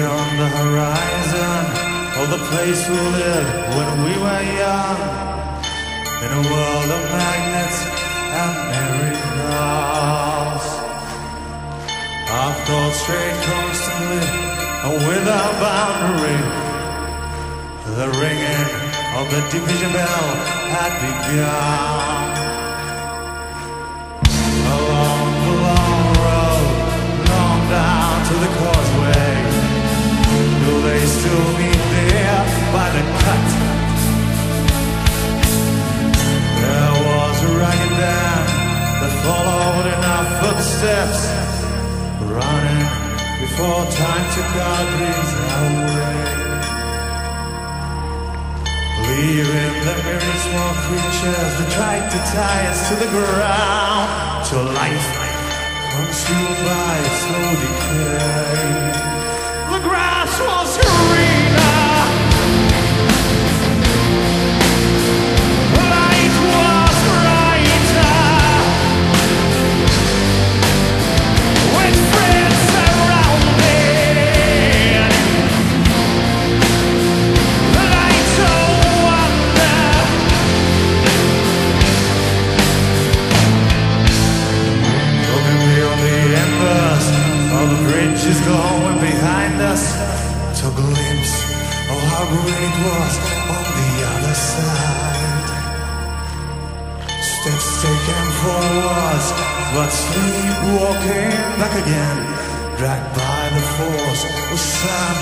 of the horizon, for the place we lived when we were young. In a world of magnets and miracles. Our thoughts stray constantly and without boundary. The ringing of the division bell had begun. Followed in our footsteps, running before time took our dreams away. Leaving the very small creatures that tried to tie us to the ground, till life consumed by slow decay. The grass was greener. A glimpse of how green it was on the other side. Steps taken forwards, but sleepwalking back again, dragged by the force of some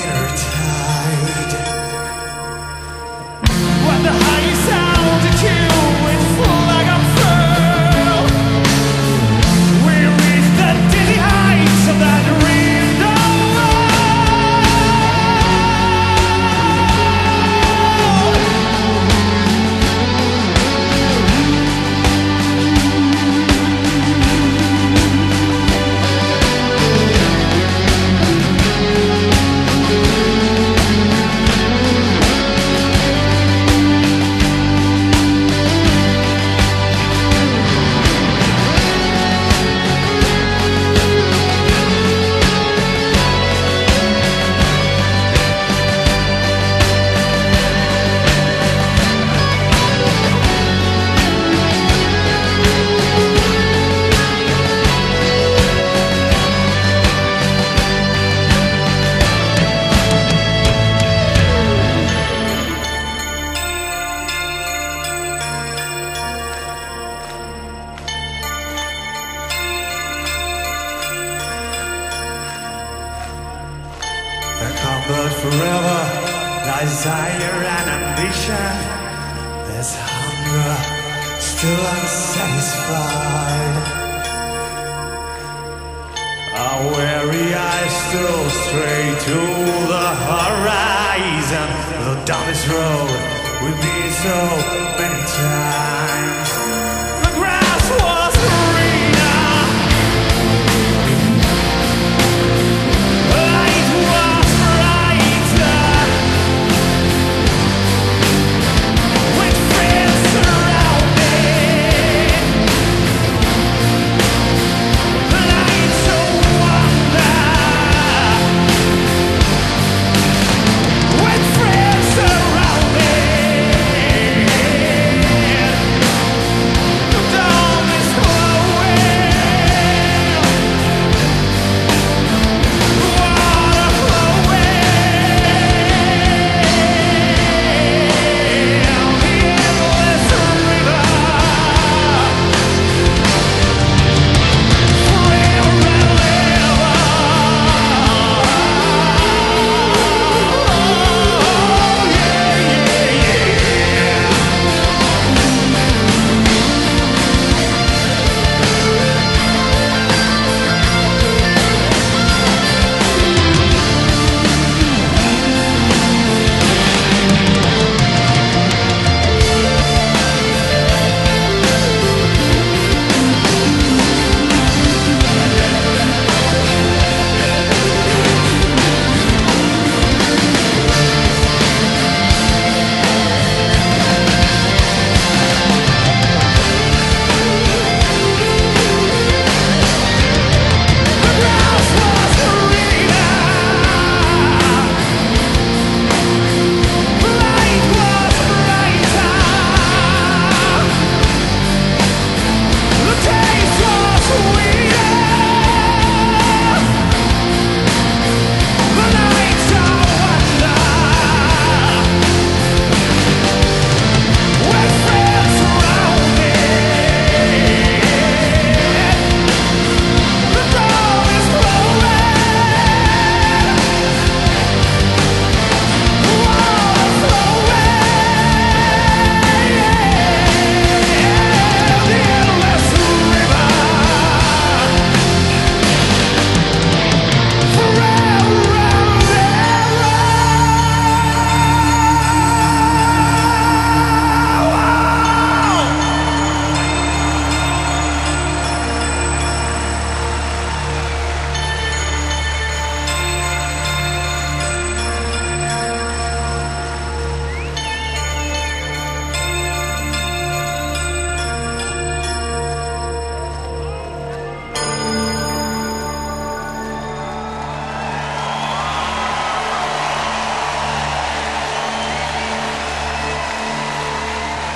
inner tide. Comfort forever, desire and ambition. There's hunger still unsatisfied. Our weary eyes still stray to the horizon. Down this road we've been so many times.